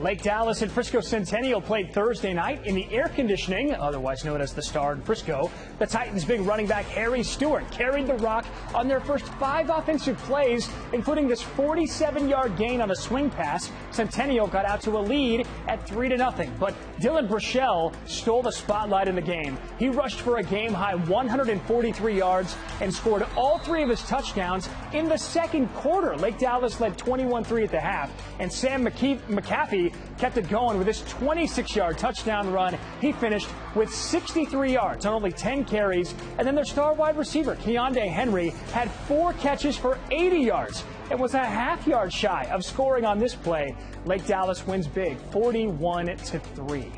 Lake Dallas and Frisco Centennial played Thursday night in the air conditioning, otherwise known as the Star in Frisco. The Titans' big running back Harry Stewart carried the rock on their first five offensive plays, including this 47-yard gain on a swing pass. Centennial got out to a lead at three to nothing, but Dylan Brauchle stole the spotlight in the game. He rushed for a game-high 143 yards and scored all three of his touchdowns in the second quarter. Lake Dallas led 21-3 at the half, and Sam McAfee kept it going with his 26-yard touchdown run. He finished with 63 yards on only 10 carries. And then their star wide receiver, Keonde Henry, had four catches for 80 yards. It was a half yard shy of scoring on this play. Lake Dallas wins big, 41 to 3.